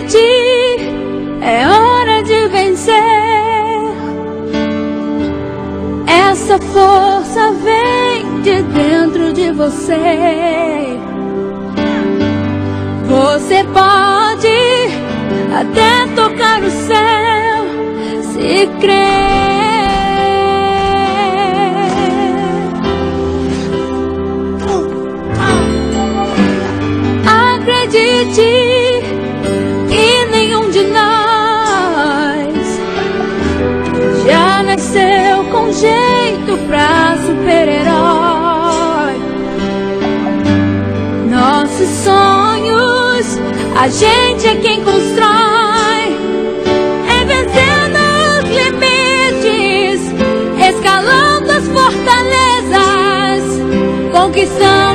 competir, é hora de vencer. Essa força vem de dentro de você. Você pode até tocar o céu se crer. Acredite. Nasceu com jeito pra super-herói. Nossos sonhos, a gente é quem constrói. É vencendo os limites, escalando as fortalezas, conquistando.